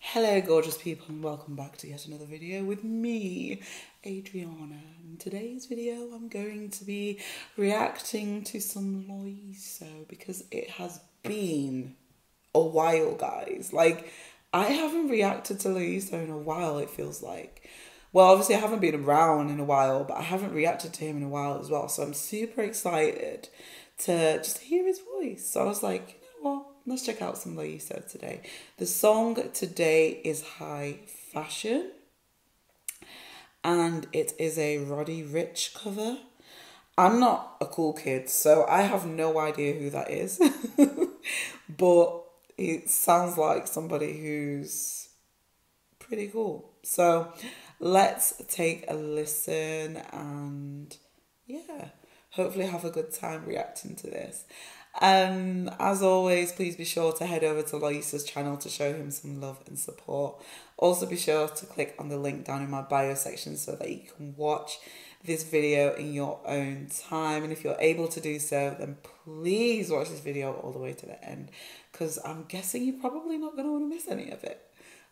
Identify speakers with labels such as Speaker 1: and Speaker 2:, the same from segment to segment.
Speaker 1: Hello gorgeous people and welcome back to yet another video with me, Adriana. In today's video I'm going to be reacting to some Lloyiso because it has been a while guys. Like I haven't reacted to Lloyiso in a while it feels like. Well obviously I haven't been around in a while but I haven't reacted to him in a while as well so I'm super excited to just hear his voice. So I was like, you know what? let's check out some Lloyiso today. The song today is High Fashion and it is a Roddy Ricch cover. I'm not a cool kid, so I have no idea who that is. but it sounds like somebody who's pretty cool. So let's take a listen and yeah, hopefully have a good time reacting to this. Um, as always, please be sure to head over to Lloyiso's channel to show him some love and support. Also, be sure to click on the link down in my bio section so that you can watch this video in your own time. And if you're able to do so, then please watch this video all the way to the end because I'm guessing you're probably not going to want to miss any of it.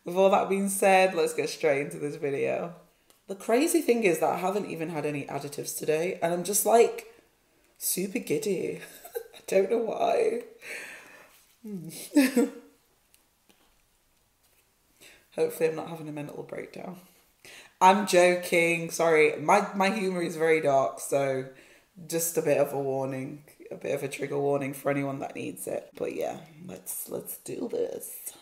Speaker 1: With all that being said, let's get straight into this video. The crazy thing is that I haven't even had any additives today, and I'm just like super giddy. I don't know why. Hmm. Hopefully, I'm not having a mental breakdown. I'm joking. Sorry, my my humor is very dark, so just a bit of a warning, a bit of a trigger warning for anyone that needs it. But yeah, let's let's do this.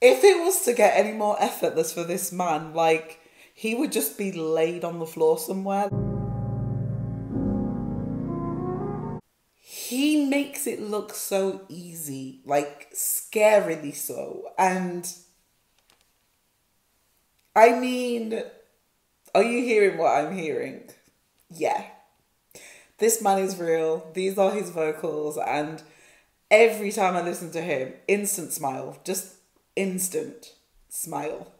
Speaker 1: If it was to get any more effortless for this man, like he would just be laid on the floor somewhere. He makes it look so easy, like scarily so. And I mean, are you hearing what I'm hearing? Yeah. This man is real. These are his vocals. And every time I listen to him, instant smile. Just instant smile.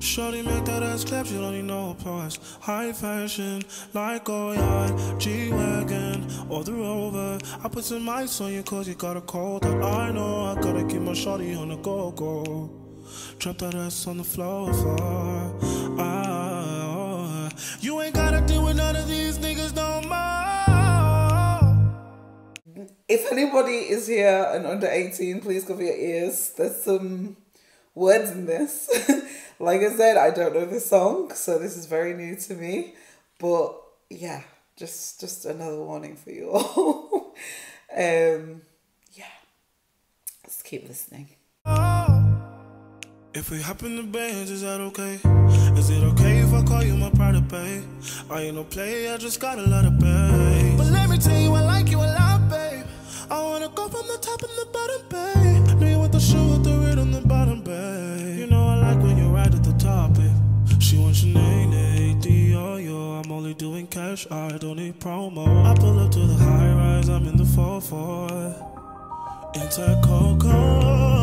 Speaker 1: Shorty make that ass clap, she don't need no applause. High fashion, like Goyard, G-Wagon, or the Rover. I put some ice on you cause you got a cold. I know I gotta keep my shorty on the go-go. Drop that ass on the floor for if anybody is here and under 18, please cover your ears. There's some words in this. like I said, I don't know this song, so this is very new to me. But yeah, just just another warning for you all. um, yeah, let's keep listening. If we happen to bands, is that okay? Is it okay if I call you my private babe? I ain't no play, I just got a lot of babe. I'm only doing cash, I don't need promo. I pull up to the high rise, I'm in the 4-4. Into Coco.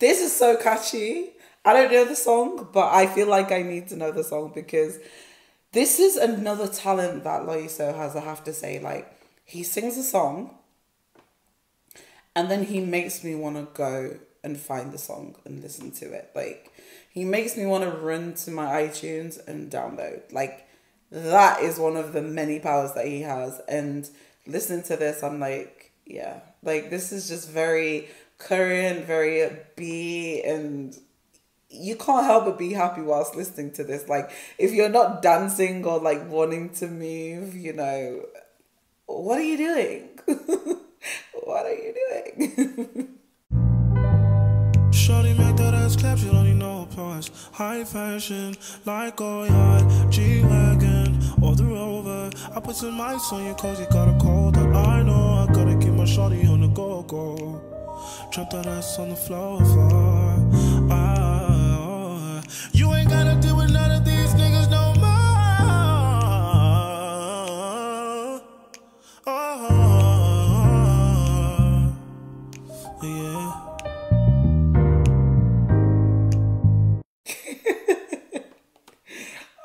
Speaker 1: This is so catchy. I don't know the song, but I feel like I need to know the song because this is another talent that Lloyiso has, I have to say. Like, he sings a song and then he makes me want to go and find the song and listen to it. Like, he makes me want to run to my iTunes and download. Like, that is one of the many powers that he has. And listening to this, I'm like, yeah, like, this is just very current, very B and you can't help but be happy whilst listening to this. Like, if you're not dancing or like wanting to move, you know, what are you doing? what are you doing? Shorty make that ass clap, she don't need no applause. High fashion, like Goyard, G-Wagon, or the Rover. I put some ice on you cause you got a cold. I know I gotta keep my shorty on the
Speaker 2: go. Drop that ass on the floor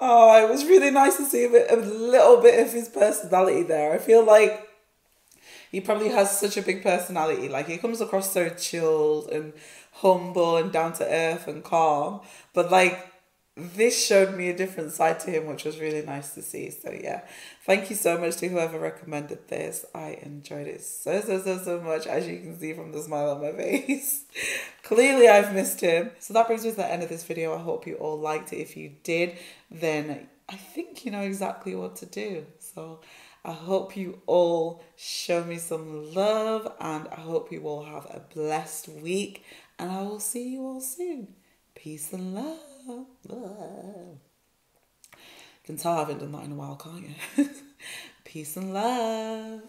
Speaker 1: Oh, it was really nice to see a, bit, a little bit of his personality there. I feel like he probably has such a big personality. Like he comes across so chilled and humble and down to earth and calm. But like this showed me a different side to him, which was really nice to see. So yeah, thank you so much to whoever recommended this. I enjoyed it so so so so much, as you can see from the smile on my face. Clearly I've missed him. So that brings me to the end of this video. I hope you all liked it. If you did, then I think you know exactly what to do. So I hope you all show me some love and I hope you all have a blessed week and I will see you all soon. Peace and love. You can tell I haven't done that in a while, can't you? Peace and love.